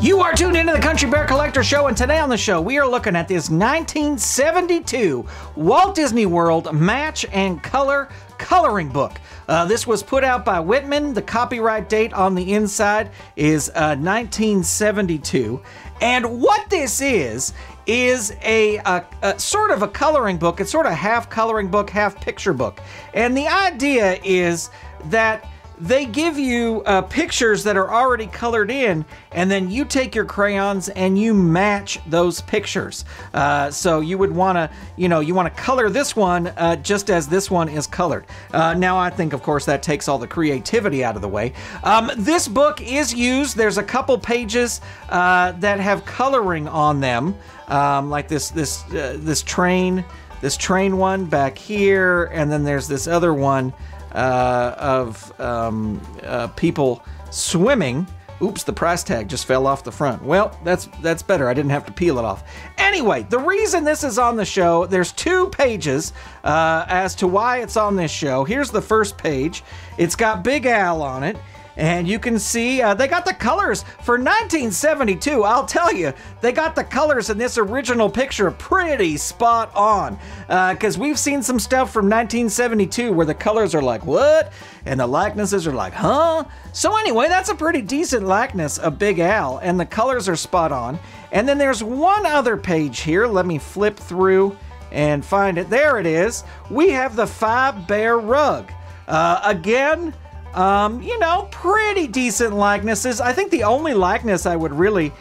You are tuned into the Country Bear Collector Show, and today on the show, we are looking at this 1972 Walt Disney World Match and Color coloring book. Uh, this was put out by Whitman. The copyright date on the inside is uh, 1972. And what this is, is a, a, a, sort of a coloring book. It's sort of half coloring book, half picture book. And the idea is that they give you uh, pictures that are already colored in, and then you take your crayons and you match those pictures. Uh, so you would want to, you know, you want to color this one uh, just as this one is colored. Uh, now, I think, of course, that takes all the creativity out of the way. Um, this book is used. There's a couple pages uh, that have coloring on them, um, like this this uh, this train, this train one back here, and then there's this other one uh, of um, uh, people swimming. Oops, the price tag just fell off the front. Well, that's that's better. I didn't have to peel it off. Anyway, the reason this is on the show, there's two pages uh, as to why it's on this show. Here's the first page. It's got Big Al on it. And you can see uh, they got the colors for 1972. I'll tell you, they got the colors in this original picture pretty spot on. Because uh, we've seen some stuff from 1972 where the colors are like, what? And the likenesses are like, huh? So, anyway, that's a pretty decent likeness of Big Al, and the colors are spot on. And then there's one other page here. Let me flip through and find it. There it is. We have the Five Bear Rug. Uh, again, um, you know, pretty decent likenesses. I think the only likeness I would really,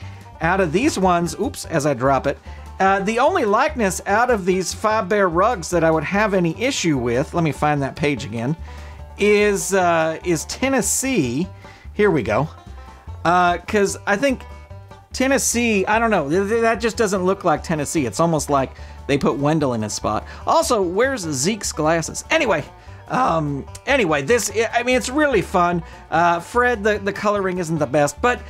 out of these ones, oops, as I drop it, uh, the only likeness out of these Five Bear rugs that I would have any issue with, let me find that page again, is uh, is Tennessee. Here we go. Uh, Because uh, I think Tennessee, I don't know, that just doesn't look like Tennessee. It's almost like they put Wendell in his spot. Also, where's Zeke's glasses? Anyway, um, anyway, this, I mean, it's really fun. Uh, Fred, the, the coloring isn't the best, but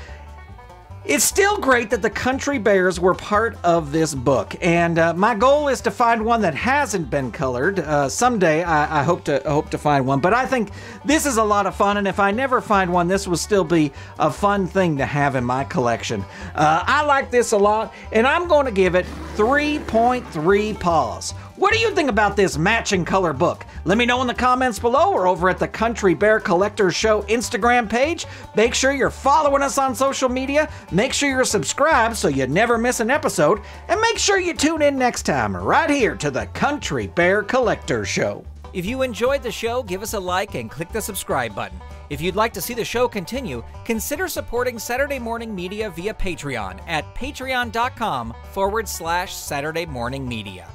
it's still great that the Country Bears were part of this book, and uh, my goal is to find one that hasn't been colored. Uh, someday, I, I, hope to I hope to find one. But I think this is a lot of fun, and if I never find one, this will still be a fun thing to have in my collection. Uh, I like this a lot, and I'm going to give it 3.3 paws. What do you think about this matching color book? Let me know in the comments below or over at the Country Bear Collector Show Instagram page. Make sure you're following us on social media. Make sure you're subscribed so you never miss an episode. And make sure you tune in next time right here to the Country Bear Collector Show. If you enjoyed the show, give us a like and click the subscribe button. If you'd like to see the show continue, consider supporting Saturday Morning Media via Patreon at patreon.com forward slash Saturday Morning Media.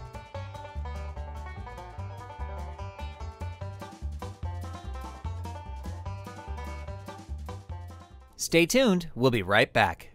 Stay tuned, we'll be right back.